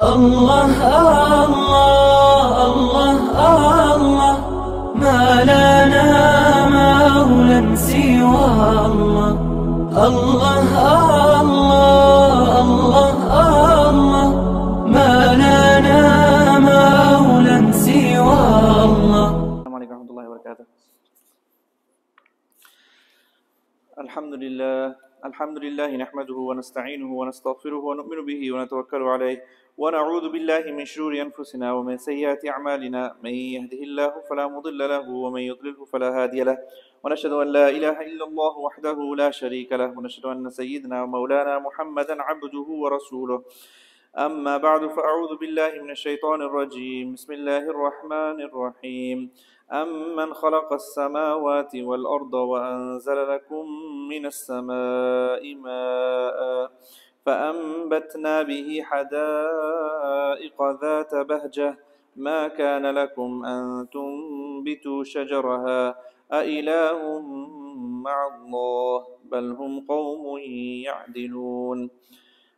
الله الله الله الله ما لنا مولى سوى الله. الله الله الله الله ما لنا مولى سوى الله. السلام عليكم ورحمة الله وبركاته. الحمد لله الحمد لله نحمده ونستعينه ونستغفره ونؤمن به ونتوكل عليه. ونعوذ بالله من شرور أنفسنا ومن سيئات أعمالنا. من يهده الله فلا مضل له ومن يضلله فلا هادي له. ونشهد أن لا إله إلا الله وحده لا شريك له. ونشهد أن سيدنا ومولانا محمدا عبده ورسوله. أما بعد فأعوذ بالله من الشيطان الرجيم. بسم الله الرحمن الرحيم. أمن خلق السماوات والأرض وأنزل لكم من السماء ماء فأنبتنا به حدائق ذات بهجة. ما كان لكم أن تنبتوا شجرها؟ أإله مع الله بل هم قوم يعدلون.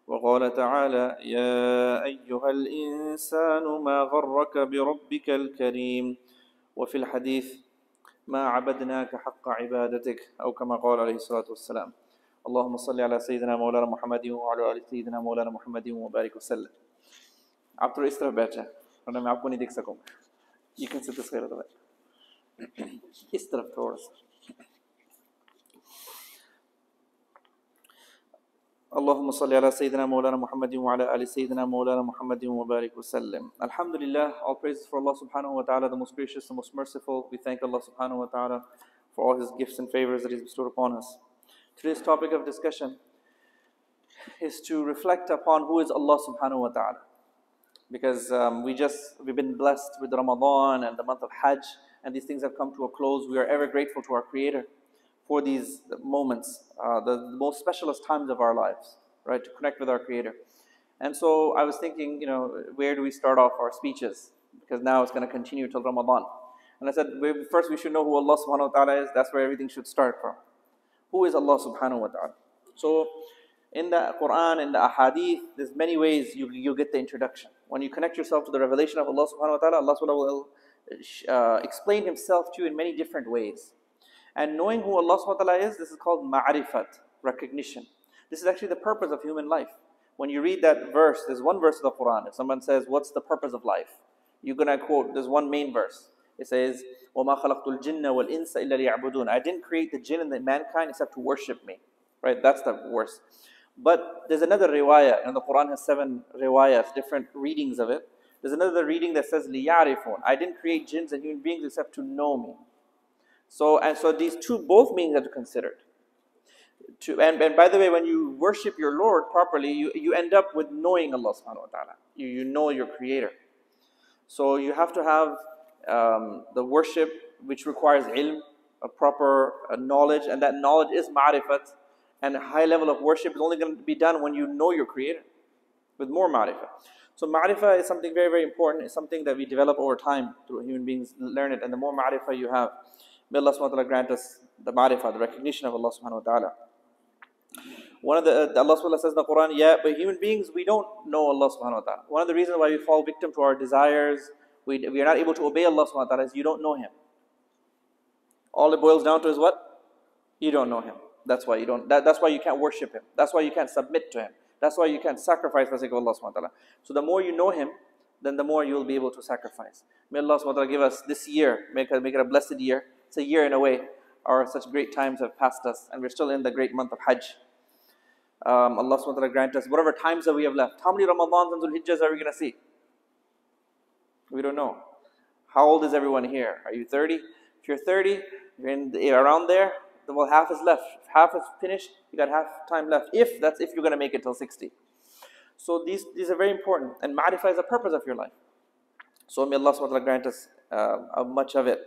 وقال تعالى يا أيها الإنسان ما غرك بربك الكريم. وفي الحديث ما عبدناك حق عبادتك أو كما قال عليه الصلاة والسلام. اللهم صل على سيدنا مولانا محمد وعلى آل سيدنا مولانا محمد وبارك وسلم. آپ تھوڑا اس طرف بیٹھ جائیں ورنہ میں آپ کو نہیں دیکھ سکوں گا یو کین سی دس خیر اس طرف تھوڑا سا اللهم صل على سيدنا مولانا محمد وعلى آل سيدنا مولانا محمد وبارك وسلم. Alhamdulillah, all praises for Allah subhanahu wa ta'ala, the most gracious, the most merciful. We thank Allah subhanahu wa ta'ala for all his gifts and favors that he's bestowed upon us. Today's topic of discussion is to reflect upon who is Allah subhanahu wa ta'ala. Because um, we just, we've been blessed with Ramadan and the month of Hajj, and these things have come to a close. We are ever grateful to our Creator for these moments, uh, the, the most specialist times of our lives, right, to connect with our Creator. And so I was thinking, you know, where do we start off our speeches? Because now it's going to continue till Ramadan. And I said, first we should know who Allah subhanahu wa ta'ala is. That's where everything should start from. Who is Allah subhanahu wa ta'ala? So in the Quran, in the Ahadith, there's many ways you, you get the introduction. When you connect yourself to the revelation of Allah subhanahu wa ta'ala, Allah subhanahu wa ta'ala will uh, explain Himself to you in many different ways. And knowing who Allah subhanahu wa ta'ala is, this is called ma'rifat, recognition. This is actually the purpose of human life. When you read that verse, there's one verse of the Quran. If someone says, What's the purpose of life? You're going to quote, there's one main verse. It says, وَمَا خَلَقْتُ الْجِنَّ وَالْإِنسَ إِلَّا لِيَعْبُدُونَ I didn't create the jinn and the mankind except to worship me. Right? That's the verse. But there's another riwayah, and the Quran has seven riwayahs, different readings of it. There's another reading that says, لِيَعْرِفُونَ I didn't create jinns and human beings except to know me. So and so these two both meanings are considered. To, and, and by the way, when you worship your Lord properly, you, you end up with knowing Allah subhanahu wa ta'ala. You, you know your creator. So you have to have um, the worship which requires ilm, a proper uh, knowledge, and that knowledge is ma'rifat. And a high level of worship is only going to be done when you know your creator with more ma'rifah. So ma'rifah is something very, very important. It's something that we develop over time through human beings learn it. And the more ma'rifah you have, may Allah subhanahu wa ta'ala grant us the ma'rifah, the recognition of Allah subhanahu wa ta'ala. One of the, uh, Allah subhanahu wa ta'ala says in the Quran, yeah, but human beings, we don't know Allah subhanahu wa ta'ala. One of the reasons why we fall victim to our desires, we, we are not able to obey Allah subhanahu wa ta'ala is you don't know Him. All it boils down to is what? You don't know Him. That's why you don't, that, that's why you can't worship Him. That's why you can't submit to Him. That's why you can't sacrifice for the sake of Allah subhanahu wa ta'ala. So the more you know Him, then the more you will be able to sacrifice. May Allah subhanahu wa ta'ala give us this year, make it, make it a blessed year. It's a year in a way. Our such great times have passed us, and we're still in the great month of Hajj. Um, Allah subhanahu wa ta'ala grant us whatever times that we have left. How many Ramadans and Dhul Hijjahs are we going to see? We don't know. How old is everyone here? Are you 30? If you're 30, you're in the, around there, well, half is left. If half is finished, you got half time left. If that's if you're going to make it till 60. So these, these are very important. And ma'rifah is the purpose of your life. So may Allah ta'ala grant us uh, much of it.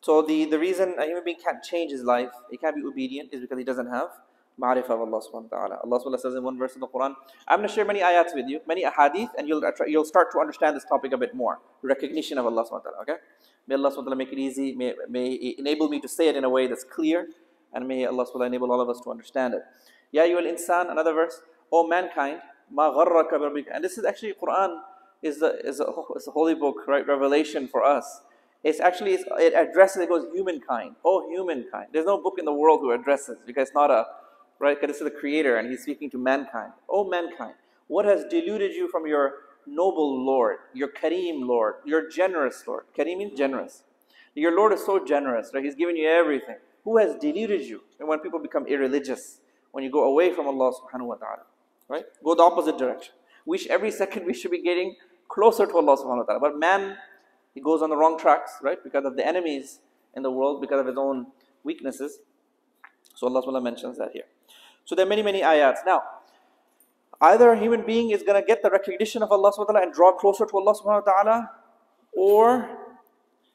So the, the reason a human being can't change his life, he can't be obedient, is because he doesn't have ma'rifah of Allah subhanahu wa ta'ala. Allah subhanahu wa ta'ala says in one verse of the Quran, I'm going to share many ayats with you, many ahadith, and you'll, you'll start to understand this topic a bit more. Recognition of Allah subhanahu wa ta'ala, okay? May Allah subhanahu wa ta'ala make it easy, may, may enable me to say it in a way that's clear, and may Allah subhanahu wa ta'ala enable all of us to understand it. Ya ayyuhal insan, another verse, O mankind, Ma gharraka birabbika. And this is actually Quran is the is a, is a holy book, right? Revelation for us. It's actually it's, it addresses it goes humankind. Oh, humankind. There's no book in the world who addresses because it's not a right. Because this is the Creator and He's speaking to mankind. Oh, mankind, what has deluded you from your noble Lord, your Kareem Lord, your generous Lord? Kareem means generous. Your Lord is so generous, right? He's given you everything. Who has deluded you? And when people become irreligious, when you go away from Allah subhanahu wa ta'ala, right? Go the opposite direction. Wish every second we should be getting closer to Allah subhanahu wa ta'ala. But man, he goes on the wrong tracks, right? Because of the enemies in the world, because of his own weaknesses. So Allah subhanahu wa ta'ala mentions that here. So there are many, many ayats. Now, either a human being is going to get the recognition of Allah subhanahu wa ta'ala and draw closer to Allah subhanahu wa ta'ala, or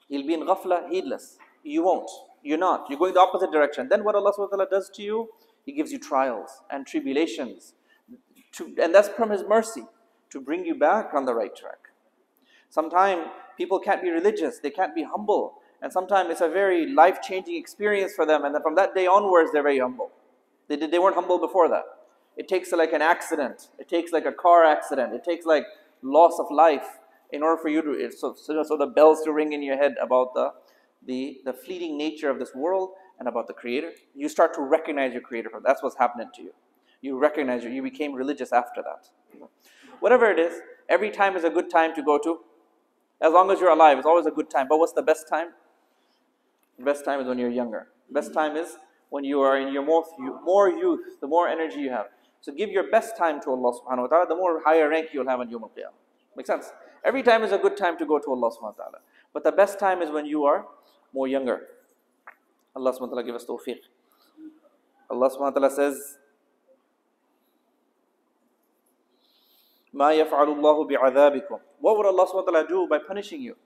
he'll be in ghafla, heedless. You won't. You're not. You're going the opposite direction. Then what Allah subhanahu wa ta'ala does to you, He gives you trials and tribulations. To, and that's from His mercy to bring you back on the right track. Sometimes people can't be religious, they can't be humble, and sometimes it's a very life changing experience for them, and then from that day onwards, they're very humble. They, did, they weren't humble before that. It takes like an accident, it takes like a car accident, it takes like loss of life in order for you to, so, so, so the bells to ring in your head about the, the, the fleeting nature of this world and about the Creator. You start to recognize your Creator. That's what's happening to you. You recognize you. You became religious after that. Whatever it is, every time is a good time to go to. As long as you're alive, it's always a good time. But what's the best time? The best time is when you're younger. Best time is when you are in your more, more youth, the more energy you have. So give your best time to Allah subhanahu wa ta'ala, the more higher rank you'll have on Yawm al-Qiyamah. Make sense? Every time is a good time to go to Allah subhanahu wa ta'ala. But the best time is when you are more younger. Allah subhanahu wa ta'ala give us tawfiq. Allah subhanahu wa ta'ala says, ما يفعل الله بعذابكم What would Allah subhanahu wa ta'ala do by punishing you?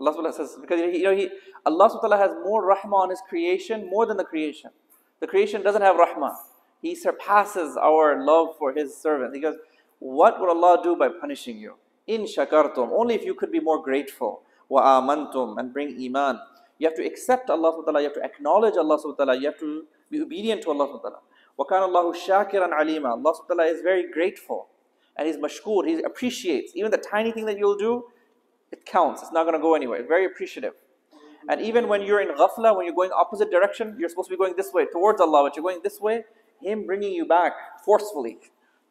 Allah subhanahu wa ta'ala says, because you know, he, Allah subhanahu wa ta'ala has more rahmah on His creation, more than the creation. The creation doesn't have rahmah. He surpasses our love for His servant. He goes, what would Allah do by punishing you? In shakartum, only if you could be more grateful. Wa amantum, and bring iman. You have to accept Allah subhanahu wa ta'ala, you have to acknowledge Allah subhanahu wa ta'ala, you have to be obedient to Allah subhanahu wa ta'ala. Allah subhanahu wa ta'ala is very grateful and he's mashkur, he appreciates. Even the tiny thing that you'll do, it counts. It's not going to go anywhere. Very appreciative. And even when you're in ghafla, when you're going opposite direction, you're supposed to be going this way, towards Allah, but you're going this way, Him bringing you back forcefully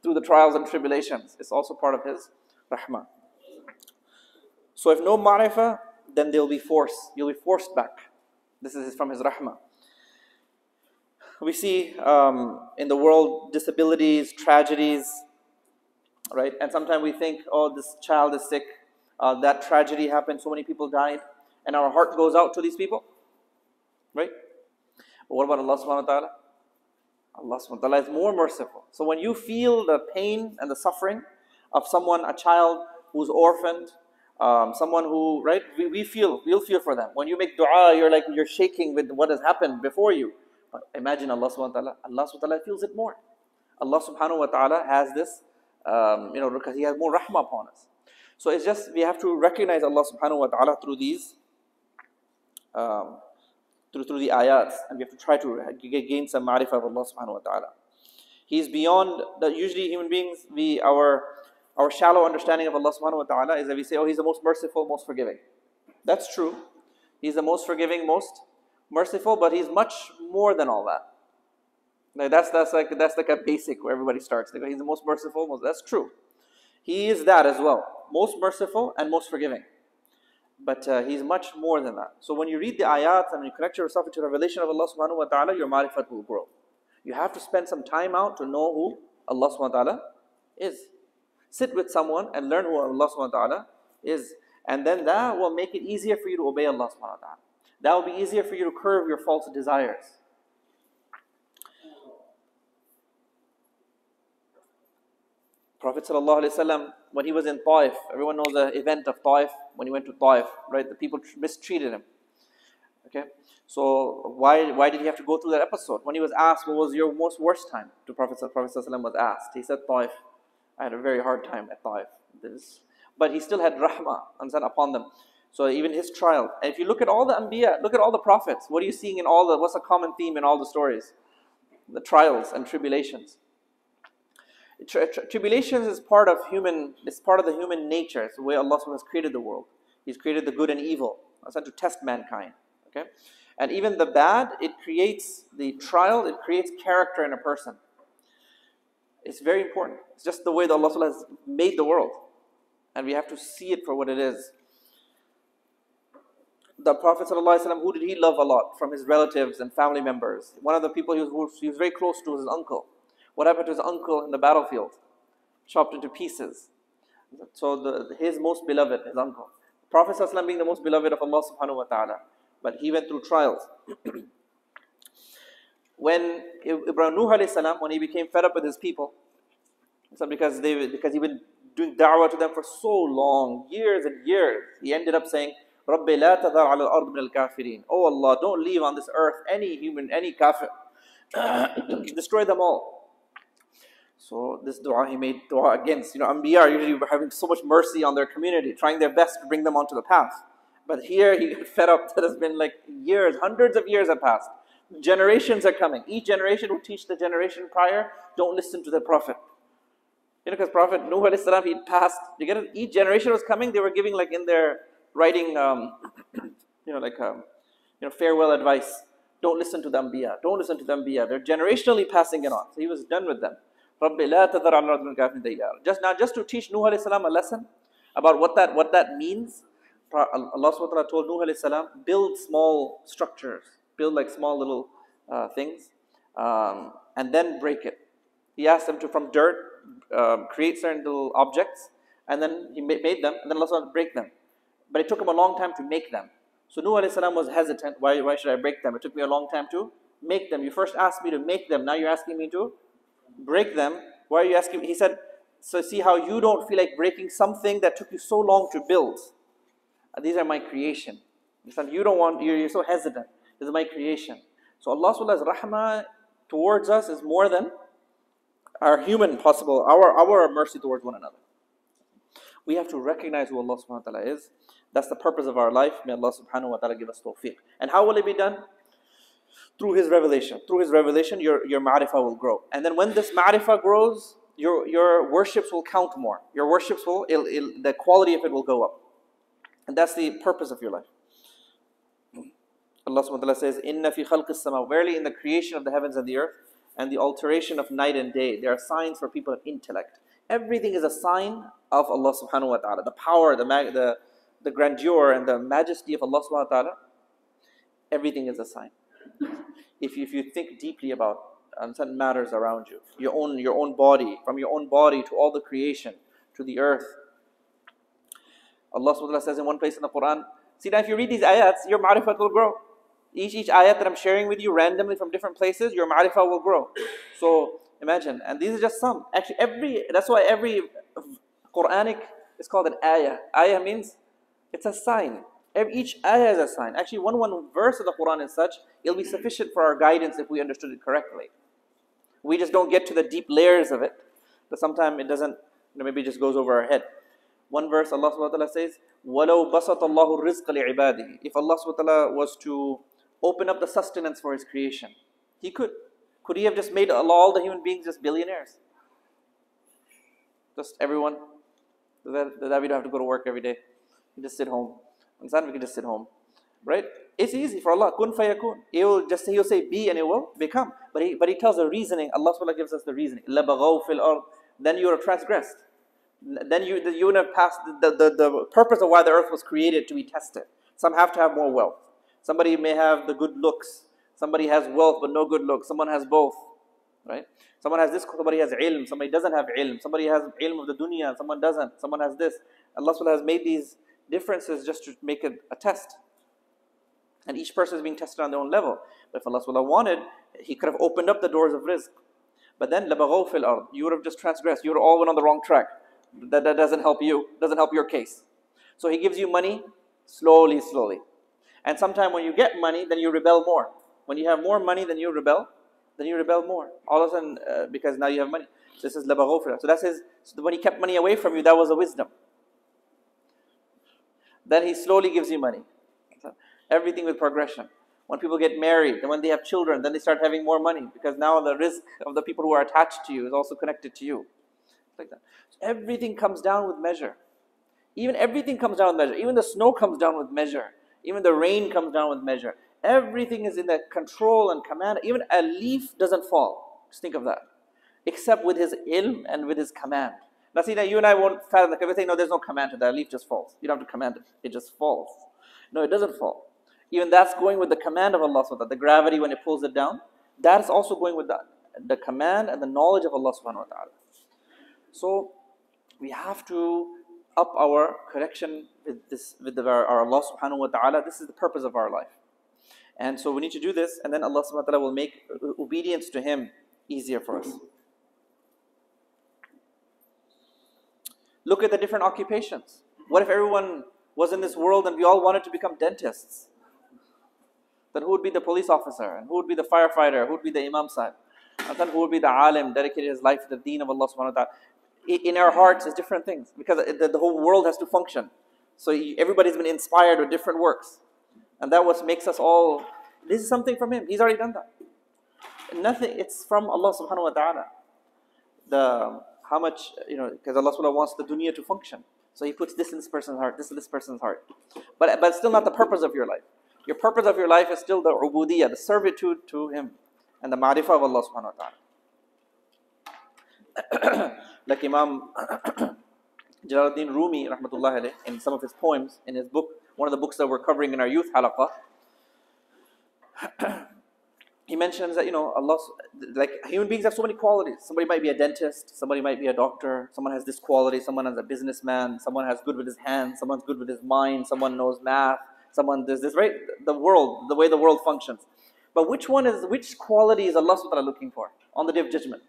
through the trials and tribulations is also part of His rahmah. So if no ma'rifah, then there'll be force. You'll be forced back. This is from His rahmah. We see um, in the world disabilities, tragedies, right? And sometimes we think, oh, this child is sick, uh, that tragedy happened, so many people died, and our heart goes out to these people, right? But what about Allah subhanahu wa ta'ala? Allah subhanahu wa ta'ala is more merciful. So when you feel the pain and the suffering of someone, a child who's orphaned, um, someone who, right, we, we feel, we'll feel for them. When you make dua, you're like, you're shaking with what has happened before you. But imagine Allah subhanahu wa ta'ala, Allah subhanahu wa ta'ala feels it more. Allah subhanahu wa ta'ala has this um, you know, because He has more rahmah upon us. So it's just we have to recognize Allah subhanahu wa ta'ala through these, um, through, through the ayats, and we have to try to gain some ma'rifah of Allah subhanahu wa ta'ala. He's beyond the usually human beings, we our our shallow understanding of Allah subhanahu wa ta'ala is that we say, Oh, He's the most merciful, most forgiving. That's true. He's the most forgiving, most merciful, but He's much more than all that. Like that's that's like that's like a basic where everybody starts. Go, he's the most merciful. Most, that's true. He is that as well, most merciful and most forgiving. But uh, he's much more than that. So when you read the ayat and you connect yourself to the revelation of Allah subhanahu wa taala, your marifat will grow. You have to spend some time out to know who Allah subhanahu wa taala is. Sit with someone and learn who Allah subhanahu wa ta'ala is. And then that will make it easier for you to obey Allah subhanahu wa ta'ala. That will be easier for you to curb your false desires. Prophet ﷺ, when he was in Taif, everyone knows the event of Taif, when he went to Taif, right? The people mistreated him. Okay? So why, why did he have to go through that episode? When he was asked, what was your most worst time? To Prophet, Prophet was asked. He said, Taif. I had a very hard time at Taif. This. But he still had rahmah upon them. So even his trial. And if you look at all the anbiya, look at all the prophets. What are you seeing in all the, what's a common theme in all the stories? The trials and tribulations tri- tri- tribulations is part of human. It's part of the human nature. It's the way Allah has created the world. He's created the good and evil. That's to test mankind. Okay, and even the bad, it creates the trial. It creates character in a person. It's very important. It's just the way that Allah has made the world, and we have to see it for what it is. The Prophet who did he love a lot from his relatives and family members? One of the people he was, he was very close to was his uncle. What happened to his uncle in the battlefield? Chopped into pieces. So the, his most beloved, his uncle. Prophet ﷺ being the most beloved of Allah subhanahu wa ta'ala. But he went through trials. when Ibrahim Nuh alayhi salam, when he became fed up with his people, so because they because he been doing da'wah to them for so long, years and years, he ended up saying, رَبِّ لَا تَذَرْ عَلَى الْأَرْضِ مِنَ الْكَافِرِينَ Oh Allah, don't leave on this earth any human, any kafir. Destroy them all. So this dua he made dua against. You know, Anbiya usually having so much mercy on their community, trying their best to bring them onto the path. But here he got fed up that has been like years, hundreds of years have passed. Generations are coming. Each generation will teach the generation prior, don't listen to the Prophet. You know, because Prophet Nuh salam, he passed. You get it? Each generation was coming, they were giving like in their writing, um, you know, like um, you know, farewell advice. Don't listen to the Anbiya. Don't listen to the Anbiya. They're generationally passing it on. So he was done with them. Just now, just to teach Nuh alayhi salam a lesson about what that what that means. Allah SWT told Nuh alayhi salam, build small structures, build like small little uh, things, um, and then break it. He asked them to from dirt um, create certain little objects, and then he made them, and then Allah SWT break them. But it took him a long time to make them. So Nuh alayhi salam was hesitant. Why, why should I break them? It took me a long time to make them. You first asked me to make them. Now you're asking me to break them. Why are you asking? He said, so see how you don't feel like breaking something that took you so long to build. Uh, these are my creation. You don't want, you're, you're so hesitant. This is my creation. So Allah Subhanahu's rahmah towards us is more than our human possible, our, our mercy towards one another. We have to recognize who Allah subhanahu wa ta'ala is. That's the purpose of our life. May Allah subhanahu wa ta'ala give us tawfiq. And how will it be done? Through His revelation. Through His revelation, your, your ma'rifah will grow. And then when this ma'rifah grows, your, your worships will count more. Your worships will, it'll, it'll, the quality of it will go up. And that's the purpose of your life. Allah subhanahu wa ta'ala says, Inna fi khalqis sama. Verily in the creation of the heavens and the earth and the alteration of night and day, there are signs for people of intellect. Everything is a sign of Allah subhanahu wa ta'ala. The power, the, the, the grandeur and the majesty of Allah subhanahu wa ta'ala, everything is a sign. If you, if you think deeply about um, certain matters around you, your own, your own body, from your own body to all the creation, to the earth. Allah subhanahu wa says in one place in the Quran, see now if you read these ayats, your ma'rifat will grow. Each, each ayat that I'm sharing with you randomly from different places, your ma'rifah will grow. So imagine, and these are just some. Actually, every, that's why every Quranic is called an ayah. Ayah means it's a sign Every, each ayah is a sign. Actually, one one verse of the Quran is such, it'll be sufficient for our guidance if we understood it correctly. We just don't get to the deep layers of it. But sometimes it doesn't, you know, maybe it just goes over our head. One verse, Allah subhanahu wa ta'ala says, وَلَوْ بَسَطَ اللَّهُ الرِّزْقَ لِعِبَادِهِ If Allah subhanahu wa ta'ala was to open up the sustenance for His creation, He could. Could He have just made all the human beings just billionaires? Just everyone? That, that we don't have to go to work every day. We just sit home. Understand? We can just sit home. Right? It's easy for Allah. Kun fayakun. He will just say, He'll say be and it will become. But He, but he tells the reasoning. Allah subhanahu gives us the reasoning. Then you are transgressed. Then you, you would have passed the, the, the purpose of why the earth was created to be tested. Some have to have more wealth. Somebody may have the good looks. Somebody has wealth but no good looks. Someone has both. Right? Someone has this, somebody has ilm, somebody doesn't have ilm, somebody has ilm of the dunya, someone doesn't, someone has this. Allah subhanahu has made these differences just to make it a test. And each person is being tested on their own level. But if Allah wanted, He could have opened up the doors of rizq. But then, لَبَغَوْ فِي الْأَرْضِ You would have just transgressed. You would have all went on the wrong track. That, that doesn't help you, doesn't help your case. So He gives you money slowly, slowly. And sometimes when you get money, then you rebel more. When you have more money, then you rebel, then you rebel more. All of a sudden, uh, because now you have money. This is labaghofra. So that's his, so when he kept money away from you, that was a wisdom. Then he slowly gives you money. Everything with progression. When people get married, and when they have children, then they start having more money because now the rizq of the people who are attached to you is also connected to you. like that. So everything comes down with measure. Even everything comes down with measure. Even the snow comes down with measure. Even the rain comes down with measure. Everything is in the control and command. Even a leaf doesn't fall. Just think of that. Except with his ilm and with his command. Now you and I won't fathom the everything. No, there's no command to that. Leaf just falls. You don't have to command it. It just falls. No, it doesn't fall. Even that's going with the command of Allah subhanahu wa ta'ala. The gravity when it pulls it down, that is also going with the, the command and the knowledge of Allah subhanahu wa ta'ala. So we have to up our connection with this with the, our, our Allah subhanahu wa ta'ala. This is the purpose of our life. And so we need to do this, and then Allah subhanahu wa ta'ala will make obedience to Him easier for us. Look at the different occupations. What if everyone was in this world and we all wanted to become dentists? Then who would be the police officer? And who would be the firefighter? Who would be the imam sahib? And then who would be the alim, dedicated his life to the deen of Allah subhanahu wa ta'ala? In our hearts is different things because the whole world has to function. So everybody's been inspired with different works. And that what makes us all, this is something from him. He's already done that. Nothing, it's from Allah subhanahu wa ta'ala. The, how much, you know, because Allah subhanahu wants the dunya to function. So he puts this in this person's heart, this in this person's heart. But, but still not the purpose of your life. Your purpose of your life is still the ubudiyah, the servitude to Him and the ma'rifah of Allah subhanahu wa ta'ala. like Imam Jalaluddin Rumi, rahmatullah alayh, in some of his poems, in his book, one of the books that we're covering in our youth halaqah, he mentions that, you know, Allah, like human beings have so many qualities. Somebody might be a dentist, somebody might be a doctor, someone has this quality, someone is a businessman, someone has good with his hands, someone's good with his mind, someone knows math, someone does this, right? The world, the way the world functions. But which one is, which quality is Allah subhanahu looking for on the day of judgment?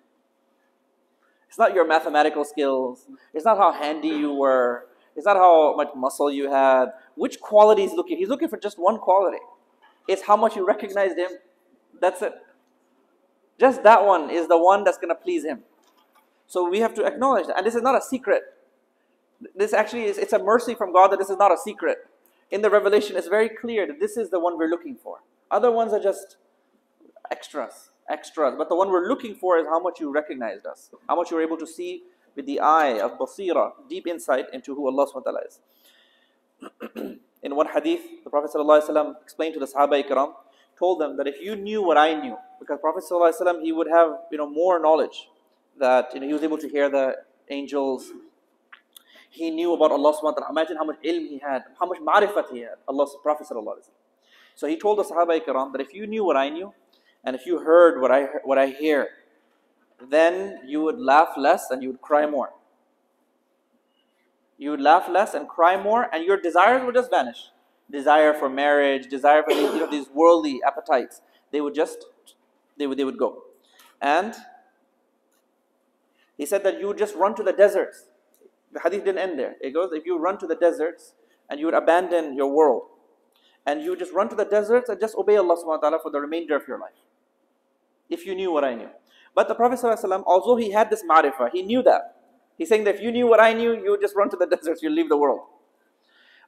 It's not your mathematical skills. It's not how handy you were. It's not how much muscle you had. Which quality is looking? He's looking for just one quality. It's how much you recognized him. That's it. Just that one is the one that's going to please him. So we have to acknowledge that. And this is not a secret. This actually is, it's a mercy from God that this is not a secret in the revelation it's very clear that this is the one we're looking for. Other ones are just extras, extras. But the one we're looking for is how much you recognized us, how much you're able to see with the eye of basira, deep insight into who Allah subhanahu is. in one hadith, the Prophet ﷺ explained to the Sahaba ikram, told them that if you knew what I knew, because Prophet ﷺ, he would have you know more knowledge, that you know, he was able to hear the angels, he knew about Allah subhanahu wa ta'ala. Imagine how much ilm he had, how much ma'rifat he had, Allah's Prophet So he told the Sahaba Ikram that if you knew what I knew, and if you heard what I, what I hear, then you would laugh less and you would cry more. You would laugh less and cry more, and your desires would just vanish. Desire for marriage, desire for these, you know, these worldly appetites, they would just, they would, they would go. And he said that you would just run to the deserts the hadith didn't end there. It goes, if you run to the deserts and you would abandon your world, and you just run to the deserts and just obey Allah subhanahu wa ta'ala for the remainder of your life. If you knew what I knew. But the Prophet ﷺ, although he had this ma'rifah, he knew that. He's saying that if you knew what I knew, you would just run to the deserts, you'll leave the world.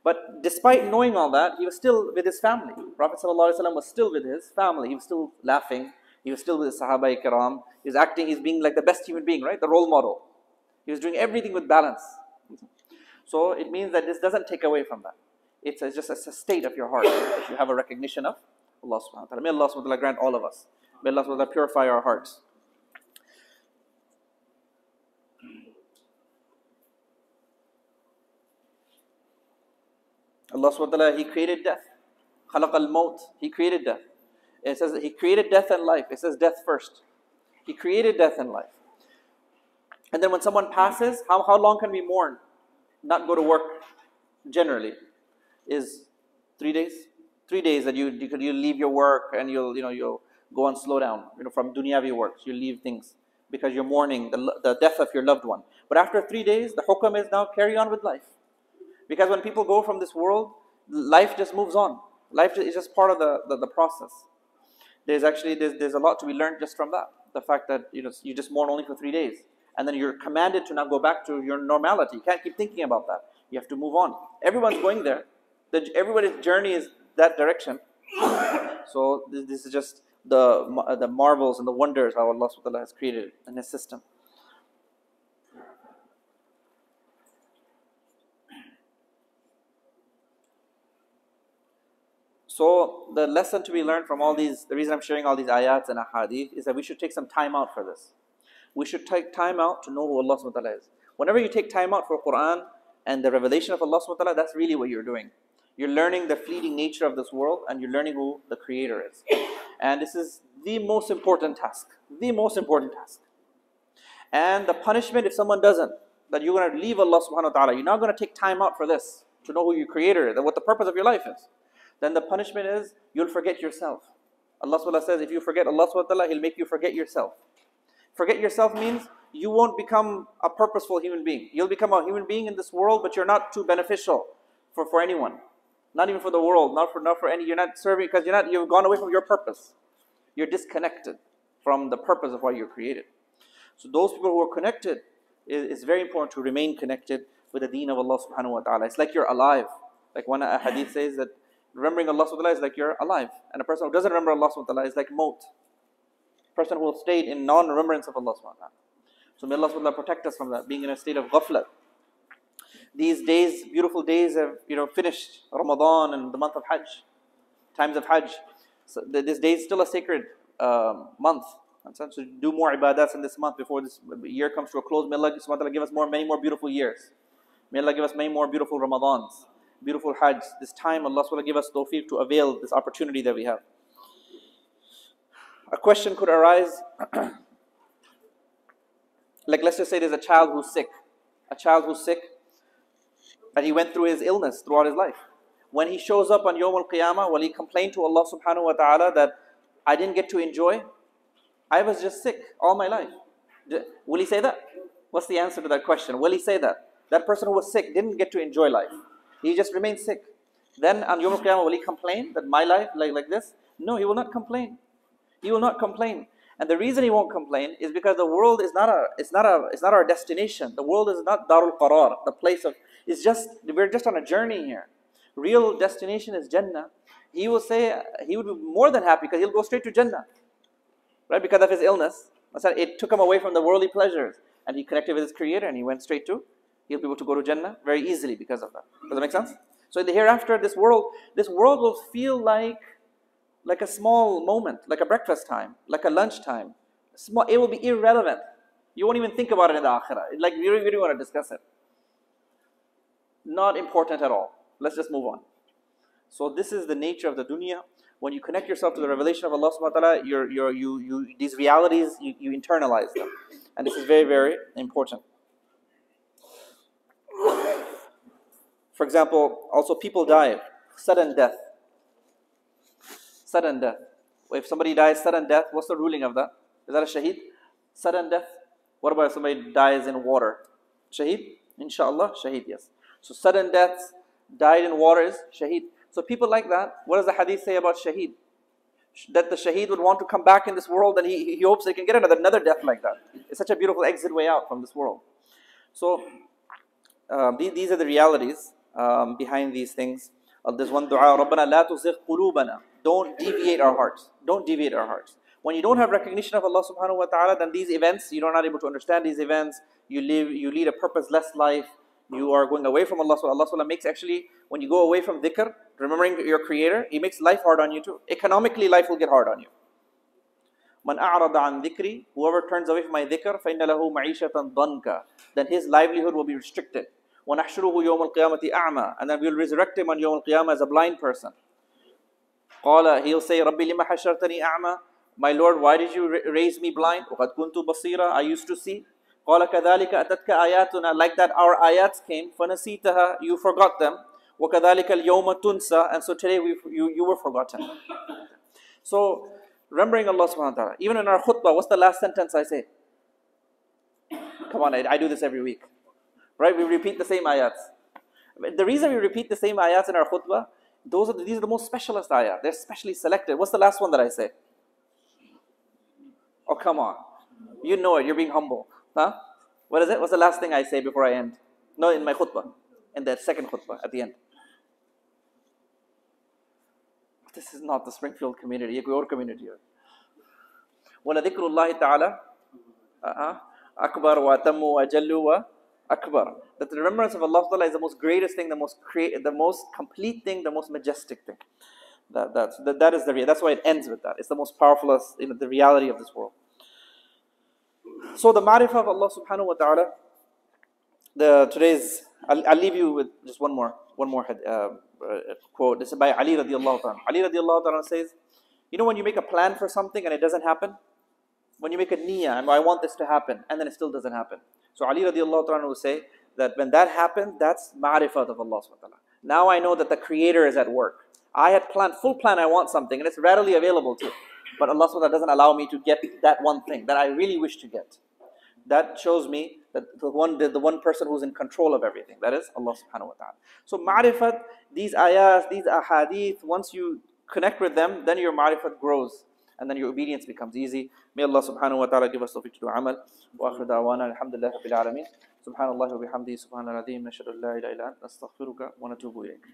But despite knowing all that, he was still with his family. Prophet ﷺ was still with his family. He was still laughing. He was still with his Sahaba Ikram. He was acting, he's being like the best human being, right? The role model. He was doing everything with balance. So it means that this doesn't take away from that. It's a, just a state of your heart. If you have a recognition of Allah subhanahu wa ta'ala. May Allah subhanahu wa ta'ala grant all of us. May Allah subhanahu wa ta'ala purify our hearts. Allah subhanahu wa ta'ala, He created death. Khalaq al-maut. He created death. It says He created death and life. It says death first. He created death and life. And then when someone passes, how, how long can we mourn? Not go to work generally is three days. Three days that you you, you leave your work and you'll you know you'll go on slow down. You know from dunyavi works you leave things because you're mourning the, the death of your loved one. But after three days, the hukam is now carry on with life. Because when people go from this world, life just moves on. Life is just part of the, the, the process. There's actually there's, there's a lot to be learned just from that. The fact that you know you just mourn only for three days and then you're commanded to now go back to your normality. You can't keep thinking about that. You have to move on. Everyone's going there. The, everybody's journey is that direction. So this, this is just the, the marvels and the wonders how Allah subhanahu has created in His system. So the lesson to be learned from all these, the reason I'm sharing all these ayats and ahadith is that we should take some time out for this. We should take time out to know who Allah subhanahu wa ta'ala is. Whenever you take time out for Quran and the revelation of Allah subhanahu wa ta'ala, that's really what you're doing. You're learning the fleeting nature of this world and you're learning who the creator is. And this is the most important task. The most important task. And the punishment if someone doesn't, that you're going to leave Allah subhanahu wa ta'ala. You're not going to take time out for this to know who your creator is and what the purpose of your life is. Then the punishment is you'll forget yourself. Allah says if you forget Allah ta'ala, He'll make you forget yourself. Forget yourself means you won't become a purposeful human being. You'll become a human being in this world, but you're not too beneficial for, for anyone. Not even for the world, not for not for any you're not serving because you're not you've gone away from your purpose. You're disconnected from the purpose of why you're created. So those people who are connected, it's very important to remain connected with the deen of Allah subhanahu wa ta'ala. It's like you're alive. Like one a hadith says that remembering Allah subhanahu wa ta'ala is like you're alive. And a person who doesn't remember Allah subhanahu wa ta'ala is like maut. A person who will stay in non-remembrance of Allah subhanahu wa ta'ala. So may Allah subhanahu wa ta'ala protect us from that, being in a state of ghaflat. These days, beautiful days have you know finished Ramadan and the month of Hajj, times of Hajj. So this day is still a sacred um, month. So do more ibadahs in this month before this year comes to a close. May Allah subhanahu wa ta'ala give us more, many more beautiful years. May Allah give us many more beautiful Ramadans, beautiful Hajj. This time, Allah SWT give us tawfiq to avail this opportunity that we have. A question could arise, like let's just say there's a child who's sick. A child who's sick, and he went through his illness throughout his life. When he shows up on Yawm al-Qiyamah, will he complain to Allah subhanahu wa ta'ala that I didn't get to enjoy? I was just sick all my life. Will he say that? What's the answer to that question? Will he say that? That person who was sick didn't get to enjoy life. He just remained sick. Then on Yawm al-Qiyamah, will he complain that my life like, like this? No, he will not complain. He will not complain. And the reason he won't complain is because the world is not a, it's not a, it's not our destination. The world is not Darul Qarar, the place of it's just, we're just on a journey here. Real destination is Jannah. He will say, he would be more than happy because he'll go straight to Jannah. Right? Because of his illness. It took him away from the worldly pleasures. And he connected with his creator and he went straight to, he'll be able to go to Jannah very easily because of that. Does that make sense? So in the hereafter, this world, this world will feel like, like a small moment, like a breakfast time, like a lunch time. Small, it will be irrelevant. You won't even think about it in the akhirah. Like, don't really want to discuss it not important at all. Let's just move on. So this is the nature of the dunya. When you connect yourself to the revelation of Allah subhanahu wa ta'ala, you're, you, you, these realities, you, you internalize them. And this is very, very important. For example, also people die, sudden death. Sudden death. If somebody dies sudden death, what's the ruling of that? Is that a shaheed? Sudden death? What about if somebody dies in water? Shaheed? Inshallah, shaheed, yes. So sudden deaths, died in water is shaheed. So people like that, what does the hadith say about shaheed? That the shaheed would want to come back in this world and he, he hopes he can get another, another death like that. It's such a beautiful exit way out from this world. So um, these, these, are the realities um, behind these things. Uh, there's one dua, رَبَّنَا لَا تُزِغْ قُلُوبَنَا Don't deviate our hearts. Don't deviate our hearts. When you don't have recognition of Allah subhanahu wa ta'ala, then these events, you're not able to understand these events. You live, you lead a purposeless life you are going away from Allah. So Allah makes actually, when you go away from dhikr, remembering your creator, He makes life hard on you too. Economically, life will get hard on you. Man a'rada an dhikri, whoever turns away from my dhikr, فَإِنَّ لَهُ مَعِيشَةً ضَنْكَ Then his livelihood will be restricted. وَنَحْشُرُهُ يَوْمَ الْقِيَامَةِ أَعْمَى And then we will resurrect him on يوم القيامة as a blind person. قال, he'll say, رَبِّ لِمَ حَشَرْتَنِي أَعْمَى My Lord, why did you raise me blind? وَقَدْ كُنْتُ بَصِيرًا I used to see. قال كذلك أتتك آياتنا like that our ayats came فنسيتها you forgot them وكذلك اليوم تنسى and so today we, you, you were forgotten so remembering Allah subhanahu wa ta'ala even in our khutbah what's the last sentence I say come on I, I do this every week right we repeat the same ayats the reason we repeat the same ayats in our khutbah those are the, these are the most specialist ayat they're specially selected what's the last one that I say oh come on you know it you're being humble Huh? What is it? What's the last thing I say before I end? No, in my khutbah. In the second khutbah at the end. This is not the Springfield community, your community. وَلَذِكْرُ اللَّهِ تَعَالَى أَكْبَرُ وَأَتَمُّ وَأَجَلُّ akbar. That the remembrance of Allah is the most greatest thing, the most create, the most complete thing, the most majestic thing. That, that, that, that is the real. that's why it ends with that. It's the most powerful, you know, the reality of this world. So the ma'rifah of Allah subhanahu wa ta'ala, the today's I'll, I'll leave you with just one more one more uh, uh, quote. This is by Ali radiallahu ta'ala. Ali radiallahu ta'ala says, you know when you make a plan for something and it doesn't happen? When you make a niyyah, I want this to happen, and then it still doesn't happen. So Ali radiallahu ta'ala will say that when that happens, that's ma'rifat of Allah subhanahu wa ta'ala. Now I know that the creator is at work. I had planned, full plan, I want something and it's readily available to. But Allah subhanahu wa ta'ala doesn't allow me to get that one thing that I really wish to get. That shows me that the one, the one person who's in control of everything, that is Allah subhanahu wa ta'ala. So ma'rifat, these ayahs, these ahadith, once you connect with them, then your ma'rifat grows and then your obedience becomes easy. May Allah subhanahu wa ta'ala give us tawfiq to do amal. Wa akhir da'wana alhamdulillah rabbil alameen. Subhanallah wa bihamdihi subhanallah azim. Nashadu la ilaha illa ant. Nastaghfiruka wa natubu ilayk.